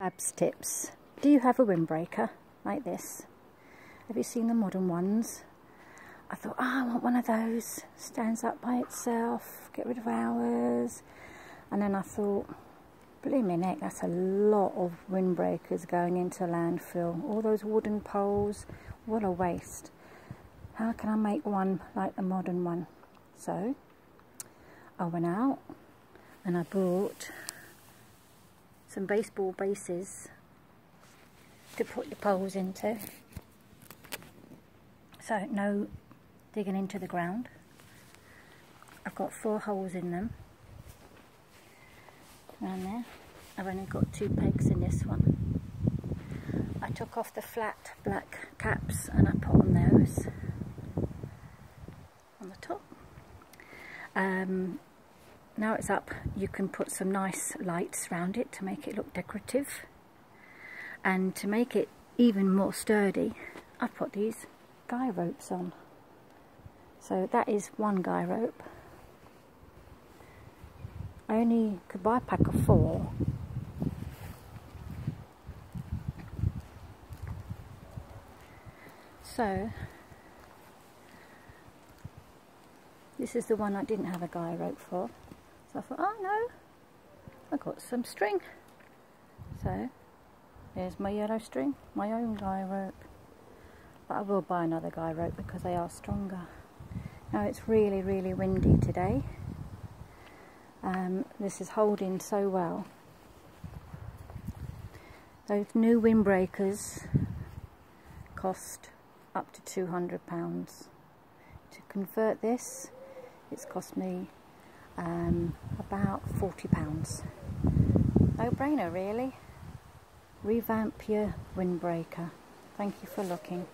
Babs tips. Do you have a windbreaker like this? Have you seen the modern ones? I thought, oh, I want one of those. Stands up by itself, get rid of hours. And then I thought, blimey neck, that's a lot of windbreakers going into landfill. All those wooden poles, what a waste. How can I make one like the modern one? So, I went out and I bought some baseball bases to put your poles into. So no digging into the ground. I've got four holes in them. Around there. I've only got two pegs in this one. I took off the flat black caps and I put on those on the top. Um, now it's up you can put some nice lights around it to make it look decorative. And to make it even more sturdy I've put these guy ropes on. So that is one guy rope. I only could buy a pack of four. So this is the one I didn't have a guy rope for so I thought, oh no, I got some string. So there's my yellow string, my own guy rope. But I will buy another guy rope because they are stronger. Now it's really, really windy today. Um, this is holding so well. Those new windbreakers cost up to £200. To convert this, it's cost me um, about £40. No brainer really. Revamp your windbreaker. Thank you for looking.